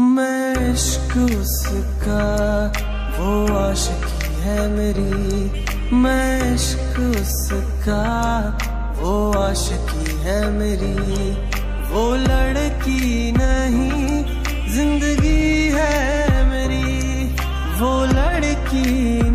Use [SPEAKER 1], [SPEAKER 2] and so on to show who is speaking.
[SPEAKER 1] मैं इश्क उसका, वो आशिकी है मेरी। मैं इश्क उसका, वो आशिकी है मेरी। वो लड़की नहीं, ज़िंदगी है मेरी। वो लड़की